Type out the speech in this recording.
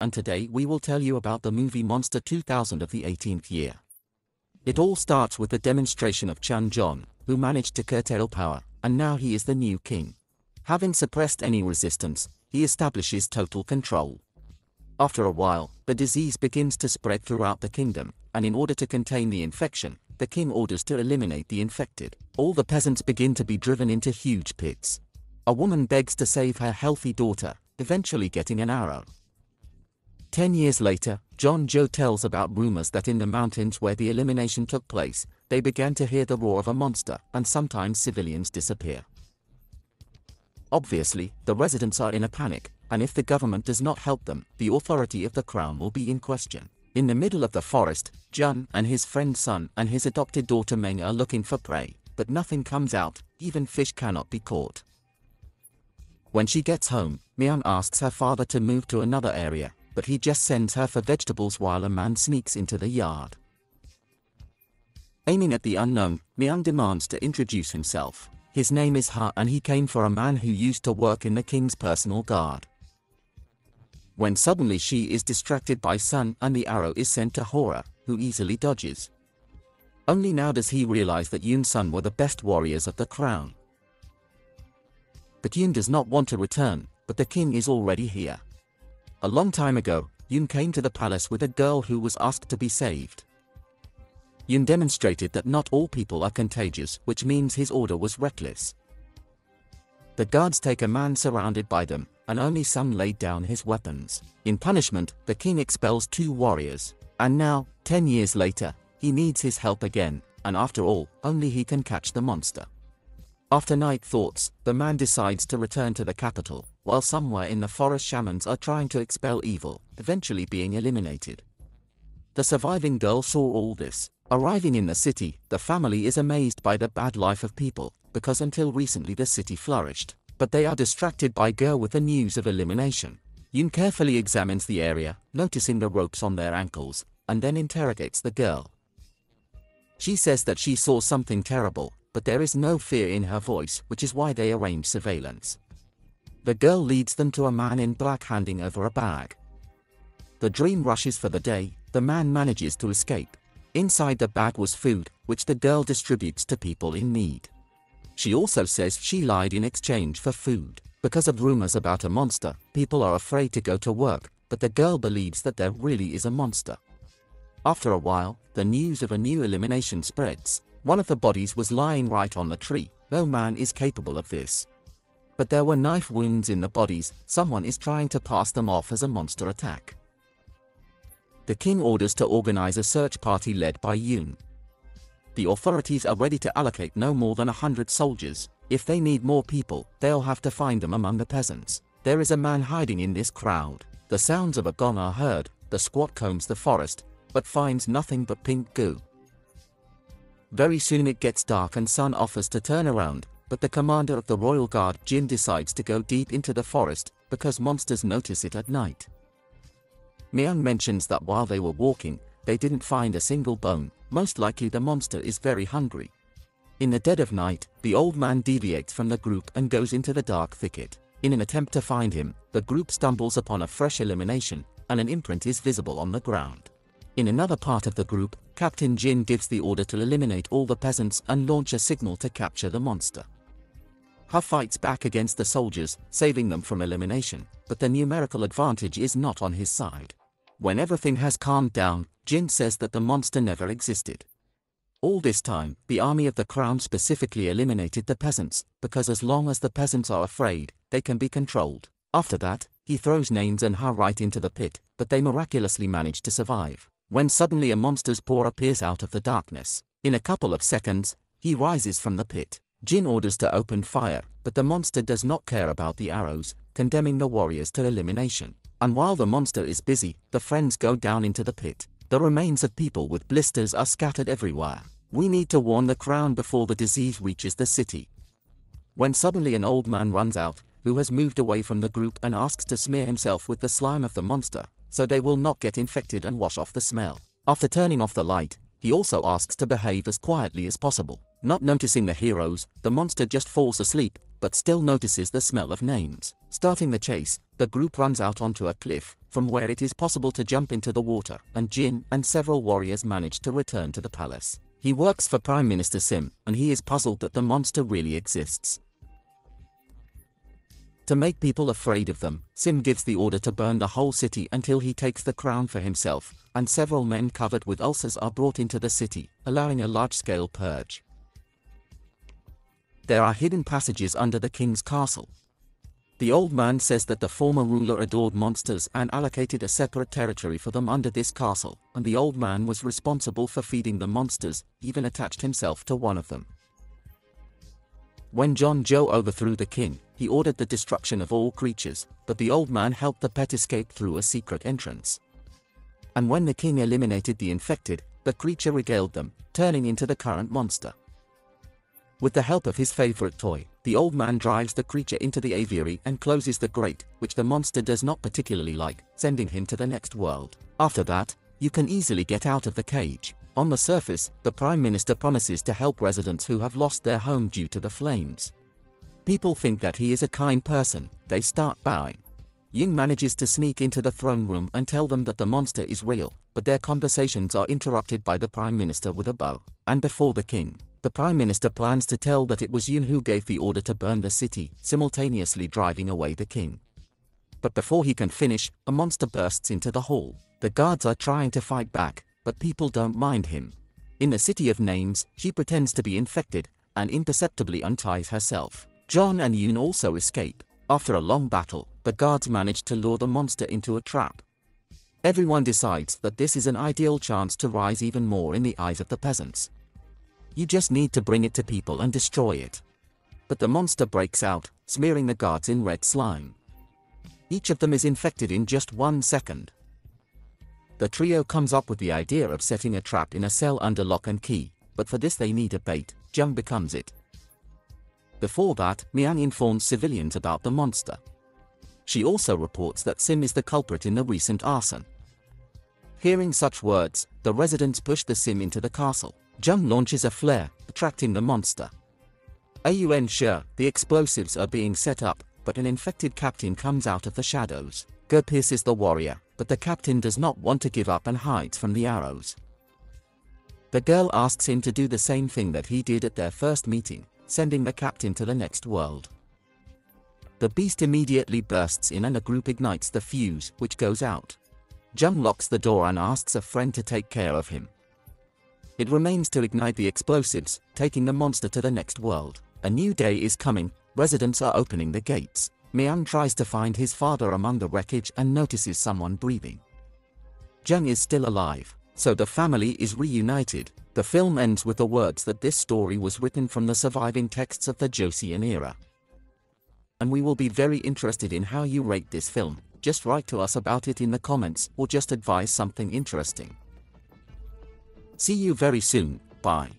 and today we will tell you about the movie Monster 2000 of the 18th year. It all starts with the demonstration of Chan John, who managed to curtail power, and now he is the new king. Having suppressed any resistance, he establishes total control. After a while, the disease begins to spread throughout the kingdom, and in order to contain the infection, the king orders to eliminate the infected. All the peasants begin to be driven into huge pits. A woman begs to save her healthy daughter, eventually getting an arrow. Ten years later, John Joe tells about rumors that in the mountains where the elimination took place, they began to hear the roar of a monster, and sometimes civilians disappear. Obviously, the residents are in a panic, and if the government does not help them, the authority of the crown will be in question. In the middle of the forest, Jun and his friend Sun and his adopted daughter Meng are looking for prey, but nothing comes out, even fish cannot be caught. When she gets home, Mian asks her father to move to another area, but he just sends her for vegetables while a man sneaks into the yard. Aiming at the unknown, Mian demands to introduce himself. His name is Ha and he came for a man who used to work in the king's personal guard. When suddenly she is distracted by Sun and the arrow is sent to Hora, who easily dodges. Only now does he realize that Yun Sun were the best warriors of the crown. But Yun does not want to return, but the king is already here. A long time ago, Yun came to the palace with a girl who was asked to be saved. Yun demonstrated that not all people are contagious, which means his order was reckless. The guards take a man surrounded by them, and only some laid down his weapons. In punishment, the king expels two warriors. And now, ten years later, he needs his help again, and after all, only he can catch the monster. After night thoughts, the man decides to return to the capital, while somewhere in the forest shamans are trying to expel evil, eventually being eliminated. The surviving girl saw all this, Arriving in the city, the family is amazed by the bad life of people, because until recently the city flourished. But they are distracted by girl with the news of elimination. Yun carefully examines the area, noticing the ropes on their ankles, and then interrogates the girl. She says that she saw something terrible, but there is no fear in her voice, which is why they arrange surveillance. The girl leads them to a man in black handing over a bag. The dream rushes for the day, the man manages to escape, Inside the bag was food, which the girl distributes to people in need. She also says she lied in exchange for food. Because of rumors about a monster, people are afraid to go to work, but the girl believes that there really is a monster. After a while, the news of a new elimination spreads. One of the bodies was lying right on the tree. No man is capable of this. But there were knife wounds in the bodies, someone is trying to pass them off as a monster attack the king orders to organize a search party led by Yun. The authorities are ready to allocate no more than a hundred soldiers. If they need more people, they'll have to find them among the peasants. There is a man hiding in this crowd. The sounds of a gong are heard, the squad combs the forest, but finds nothing but pink goo. Very soon it gets dark and Sun offers to turn around, but the commander of the royal guard, Jin decides to go deep into the forest, because monsters notice it at night. Miang mentions that while they were walking, they didn't find a single bone, most likely the monster is very hungry. In the dead of night, the old man deviates from the group and goes into the dark thicket. In an attempt to find him, the group stumbles upon a fresh elimination, and an imprint is visible on the ground. In another part of the group, Captain Jin gives the order to eliminate all the peasants and launch a signal to capture the monster. Ha fights back against the soldiers, saving them from elimination, but the numerical advantage is not on his side. When everything has calmed down, Jin says that the monster never existed. All this time, the army of the crown specifically eliminated the peasants, because as long as the peasants are afraid, they can be controlled. After that, he throws Nanes and Ha right into the pit, but they miraculously manage to survive. When suddenly a monster's paw appears out of the darkness. In a couple of seconds, he rises from the pit. Jin orders to open fire, but the monster does not care about the arrows, condemning the warriors to elimination. And while the monster is busy, the friends go down into the pit. The remains of people with blisters are scattered everywhere. We need to warn the crown before the disease reaches the city. When suddenly an old man runs out, who has moved away from the group and asks to smear himself with the slime of the monster, so they will not get infected and wash off the smell. After turning off the light, he also asks to behave as quietly as possible. Not noticing the heroes, the monster just falls asleep, but still notices the smell of names. Starting the chase, the group runs out onto a cliff, from where it is possible to jump into the water, and Jin and several warriors manage to return to the palace. He works for Prime Minister Sim, and he is puzzled that the monster really exists. To make people afraid of them, Sim gives the order to burn the whole city until he takes the crown for himself, and several men covered with ulcers are brought into the city, allowing a large-scale purge. There are hidden passages under the king's castle, the old man says that the former ruler adored monsters and allocated a separate territory for them under this castle, and the old man was responsible for feeding the monsters, even attached himself to one of them. When John Joe overthrew the king, he ordered the destruction of all creatures, but the old man helped the pet escape through a secret entrance. And when the king eliminated the infected, the creature regaled them, turning into the current monster. With the help of his favorite toy, the old man drives the creature into the aviary and closes the grate, which the monster does not particularly like, sending him to the next world. After that, you can easily get out of the cage. On the surface, the Prime Minister promises to help residents who have lost their home due to the flames. People think that he is a kind person, they start bowing. Ying manages to sneak into the throne room and tell them that the monster is real, but their conversations are interrupted by the Prime Minister with a bow, and before the king. The Prime Minister plans to tell that it was Yun who gave the order to burn the city, simultaneously driving away the king. But before he can finish, a monster bursts into the hall. The guards are trying to fight back, but people don't mind him. In the city of names, she pretends to be infected, and imperceptibly unties herself. John and Yun also escape. After a long battle, the guards manage to lure the monster into a trap. Everyone decides that this is an ideal chance to rise even more in the eyes of the peasants. You just need to bring it to people and destroy it. But the monster breaks out, smearing the guards in red slime. Each of them is infected in just one second. The trio comes up with the idea of setting a trap in a cell under lock and key, but for this they need a bait, Jung becomes it. Before that, Miang informs civilians about the monster. She also reports that Sim is the culprit in the recent arson. Hearing such words, the residents push the Sim into the castle. Jung launches a flare, attracting the monster. AUN sure, the explosives are being set up, but an infected captain comes out of the shadows. Go pierces the warrior, but the captain does not want to give up and hides from the arrows. The girl asks him to do the same thing that he did at their first meeting, sending the captain to the next world. The beast immediately bursts in and a group ignites the fuse, which goes out. Jung locks the door and asks a friend to take care of him. It remains to ignite the explosives, taking the monster to the next world. A new day is coming, residents are opening the gates. Mian tries to find his father among the wreckage and notices someone breathing. Jung is still alive, so the family is reunited. The film ends with the words that this story was written from the surviving texts of the Joseon era. And we will be very interested in how you rate this film. Just write to us about it in the comments or just advise something interesting. See you very soon, bye.